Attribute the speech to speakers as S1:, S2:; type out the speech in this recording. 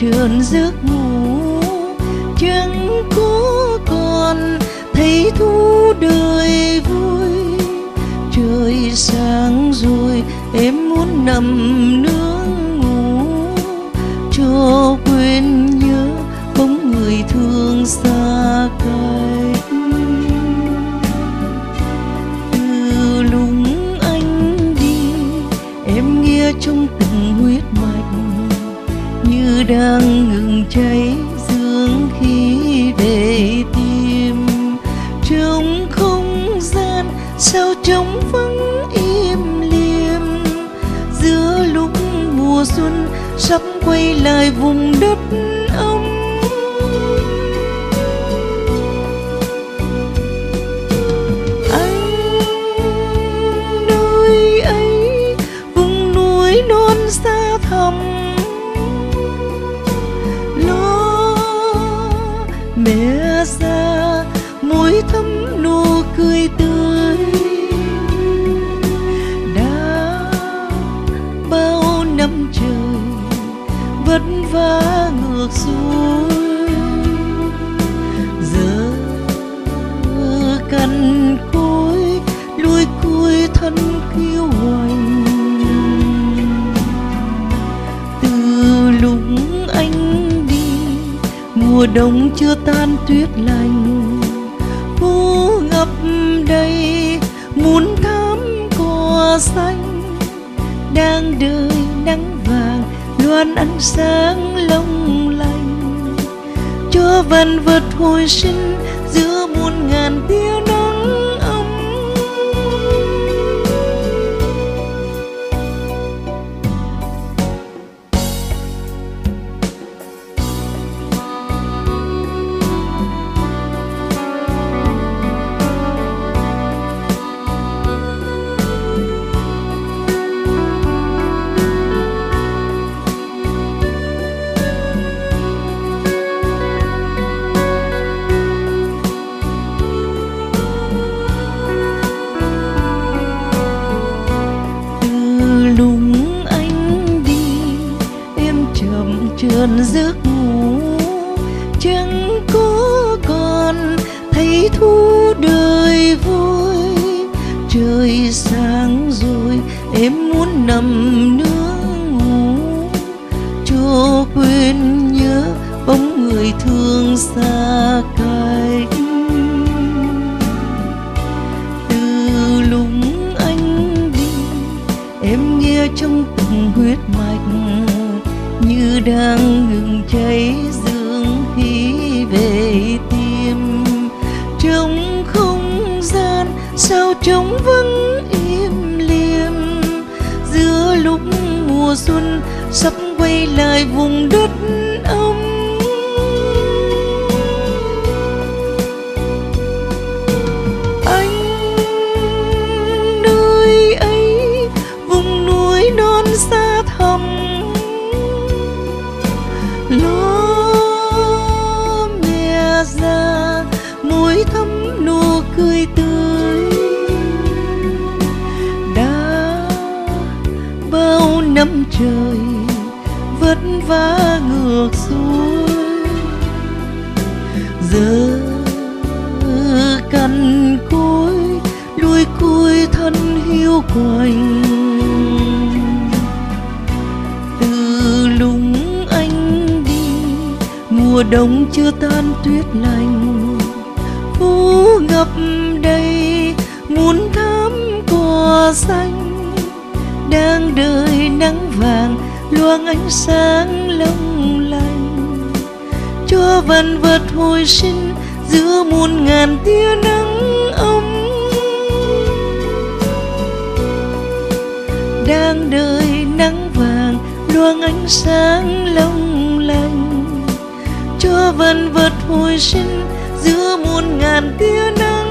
S1: trườn giấc ngủ. Chẳng có còn, thấy thu đời vui. Trời sáng rồi, em muốn nằm nướng như đang ngừng cháy dương khí về tim trong không gian, sao trống vắng im liềm giữa lúc mùa xuân sắp quay lại vùng đất mẹ xa, môi thấm nụ cười tươi. Đã bao năm trời, vất vả ngược xuôi. Chưa tan tuyết lành. Phố ngập đầy muốn thắm cỏ xanh, đang đợi nắng vàng loan ánh sáng long lanh. Cho vạn vật hồi sinh đúng anh đi, em chậm trườn giấc ngủ. Chẳng có còn thấy thu đời vui. Trời sáng rồi em muốn nằm nướng ngủ. Cho quên nhớ bóng người thương xa. Đang ngừng cháy dương khí về tim trong không gian, sao trống vắng im liềm giữa lúc mùa xuân sắp quay lại vùng đất lúa mẹ già môi thắm nụ cười tươi. Đã bao năm trời, vất vả ngược xuôi. Giờ cằn cối lùi cui thân hiu quạnh. Mùa đông chưa tan tuyết lành, phố ngập đầy muốn thắm cỏ xanh. Đang đợi nắng vàng loang ánh sáng long lanh cho vạn vật hồi sinh giữa muôn ngàn tia nắng ấm. Đang đợi nắng vàng loang ánh sáng vẫn vượt hồi sinh giữa muôn ngàn tia nắng.